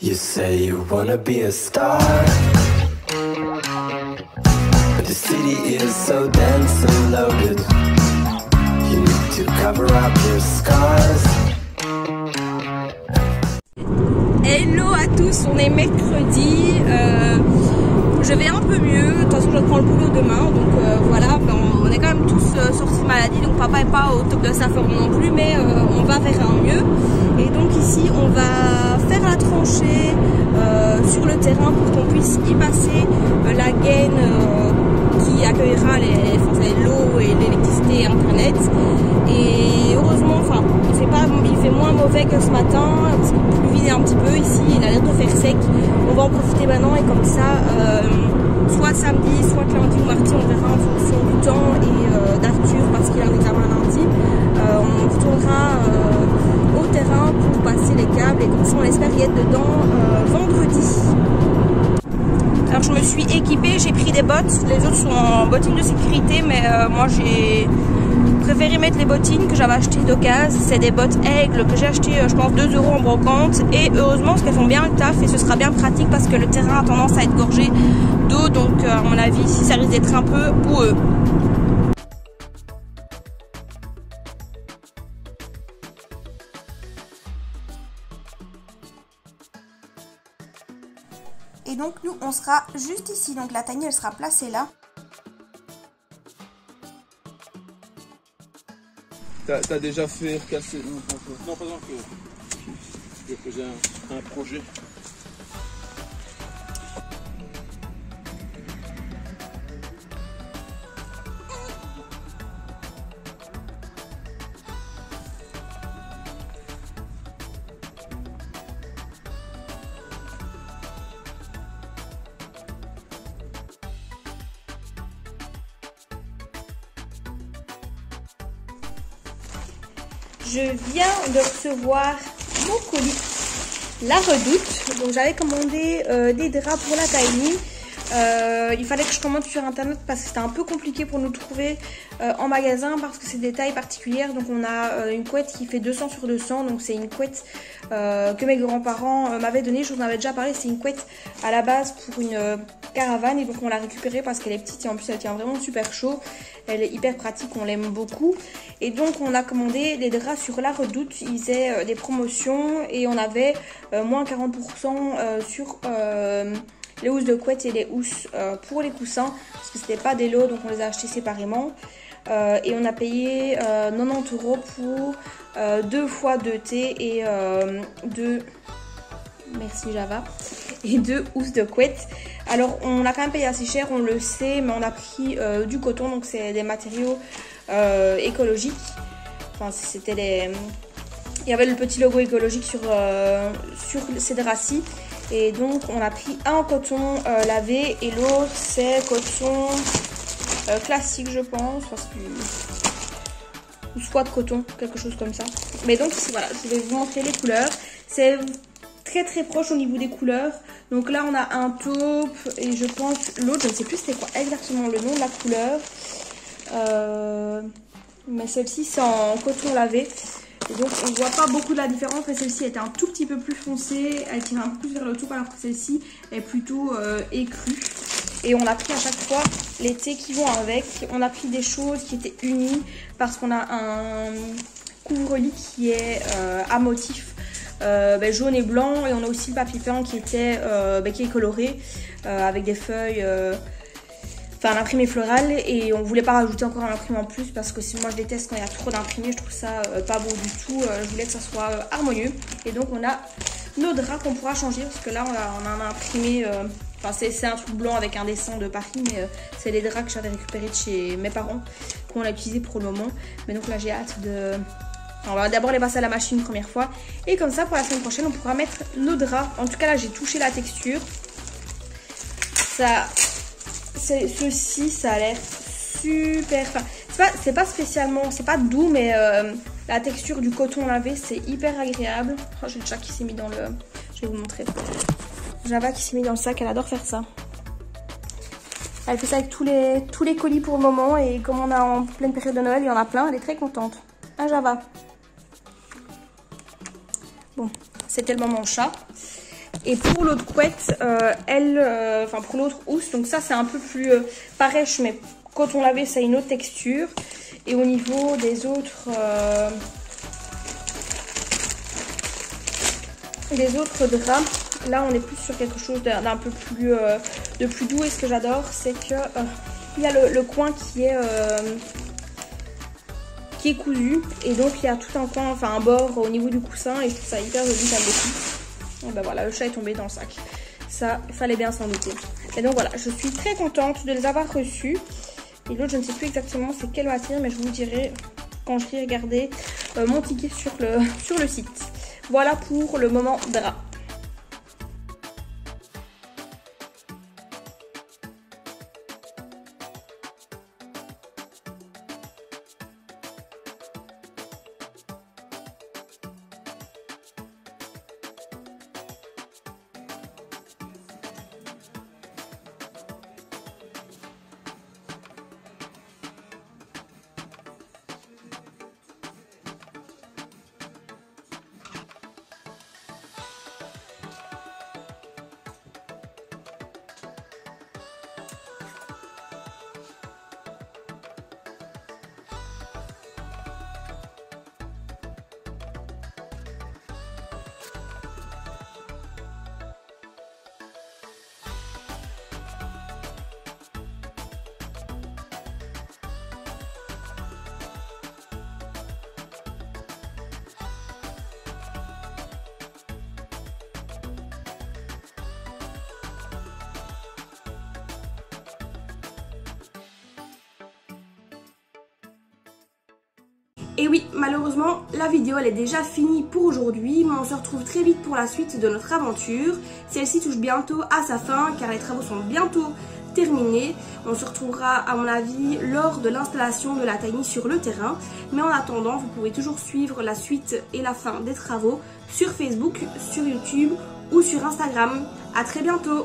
You say you wanna be a star. But the city is so dense and loaded. You need to cover up your scars. Hello à tous, on est mercredi. Euh, je vais un peu mieux. De toute façon, je reprends le boulot demain. Donc euh, voilà, on est quand même tous euh, sortis maladie. Donc papa est pas au top de sa forme non plus. Mais euh, on va vers un mieux. Et donc ici, on va faire la tranchée euh, sur le terrain pour qu'on puisse y passer la gaine qui accueillera les, l'eau et l'électricité et internet. Et heureusement, enfin, il fait moins mauvais que ce matin parce qu'il vider un petit peu ici. Il a l'air de faire sec. On va en profiter maintenant et comme ça, euh, soit samedi, soit lundi ou mardi, on verra en fonction du temps et euh, d'Arthur parce qu'il a un examen lundi. Euh, on retournera au terrain pour passer les câbles et comme ça on espère y être dedans vendredi. Je me suis équipée, j'ai pris des bottes, les autres sont en bottines de sécurité mais euh, moi j'ai préféré mettre les bottines que j'avais achetées d'occasion. C'est des bottes aigle que j'ai achetées euh, je pense 2 euros en brocante et heureusement parce qu'elles font bien le taf et ce sera bien pratique parce que le terrain a tendance à être gorgé d'eau donc euh, à mon avis ici ça risque d'être un peu boueux. Et donc nous on sera juste ici, donc la tanière sera placée là. T'as déjà fait recasser Non, pas encore. Encore. Je faisais un, un projet. Je viens de recevoir mon colis, la redoute. Donc j'avais commandé euh, des draps pour la tiny. Euh, il fallait que je commande sur internet parce que c'était un peu compliqué pour nous trouver euh, en magasin parce que c'est des tailles particulières. Donc on a euh, une couette qui fait 200 sur 200. Donc c'est une couette que mes grands-parents m'avaient donnée. Je vous en avais déjà parlé. C'est une couette à la base pour une caravane et donc on l'a récupérée parce qu'elle est petite et en plus elle tient vraiment super chaud. Elle est hyper pratique, on l'aime beaucoup. Et donc on a commandé des draps sur la redoute. Ils faisaient euh, des promotions et on avait euh, moins 40% euh, sur les housses de couette et les housses pour les coussins parce que c'était pas des lots donc on les a achetés séparément. Et on a payé euh, 90 euros pour deux fois deux thés et deux merci Java et deux housses de couette. Alors on a quand même payé assez cher, on le sait, mais on a pris euh, du coton, donc c'est des matériaux euh, écologiques. Enfin c'était les... Il y avait le petit logo écologique sur, euh, ces draps-ci. Et donc on a pris un coton lavé et l'autre c'est coton classique je pense. Ou soit de coton, quelque chose comme ça. Mais donc voilà, je vais vous montrer les couleurs. C'est très très proche au niveau des couleurs. Donc là on a un taupe et je pense l'autre, je ne sais plus c'était quoi exactement le nom de la couleur. Euh, mais celle-ci c'est en coton lavé. Et donc on voit pas beaucoup de la différence, mais celle-ci était un tout petit peu plus foncée, elle tire un peu plus vers le taupe alors que celle-ci est plutôt euh, écrue. Et on a pris à chaque fois les thés qui vont avec. On a pris des choses qui étaient unies parce qu'on a un couvre-lit qui est euh, à motif euh, ben, jaune et blanc et on a aussi le peint qui était euh, ben, qui est coloré euh, avec des feuilles enfin un imprimé floral et on voulait pas rajouter encore un imprimé en plus parce que si moi je déteste quand il y a trop d'imprimés je trouve ça pas beau du tout je voulais que ça soit harmonieux. Et donc on a nos draps qu'on pourra changer parce que là on a, a un imprimé enfin c'est un truc blanc avec un dessin de Paris mais c'est les draps que j'avais récupérés de chez mes parents qu'on a utilisé pour le moment. Mais donc là j'ai hâte de on va d'abord les passer à la machine une première fois. Et comme ça, pour la semaine prochaine, on pourra mettre nos draps. En tout cas, là, j'ai touché la texture. Ça, ceci, ça a l'air super. Enfin, c'est pas, pas spécialement, c'est pas doux, mais euh, la texture du coton lavé, c'est hyper agréable. Oh, j'ai le chat qui s'est mis dans le. Je vais vous montrer. Java qui s'est mis dans le sac, elle adore faire ça. Elle fait ça avec tous les, colis pour le moment et comme on est en pleine période de Noël, il y en a plein, elle est très contente. Hein Java Bon, c'était le moment chat. Et pour l'autre couette, euh, elle, euh, enfin pour l'autre housse, donc ça c'est un peu plus euh, mais quand on l'avait, ça a une autre texture. Et au niveau des autres, euh, des autres draps, là on est plus sur quelque chose d'un peu plus, de plus doux. Et ce que j'adore, c'est que il y a le, coin qui est qui est cousu et donc il y a tout un coin, enfin un bord au niveau du coussin et je trouve ça hyper joli comme aussi. Et ben voilà, le chat est tombé dans le sac. Ça, fallait bien s'en douter. Et donc voilà, je suis très contente de les avoir reçus. Et l'autre, je ne sais plus exactement c'est quelle matière, mais je vous dirai quand je vais regarder euh, mon ticket sur le site. Voilà pour le moment drap. Et oui, malheureusement, la vidéo elle est déjà finie pour aujourd'hui, mais on se retrouve très vite pour la suite de notre aventure. Celle-ci touche bientôt à sa fin car les travaux sont bientôt terminés. On se retrouvera à mon avis lors de l'installation de la tiny sur le terrain. Mais en attendant, vous pouvez toujours suivre la suite et la fin des travaux sur Facebook, sur YouTube ou sur Instagram. A très bientôt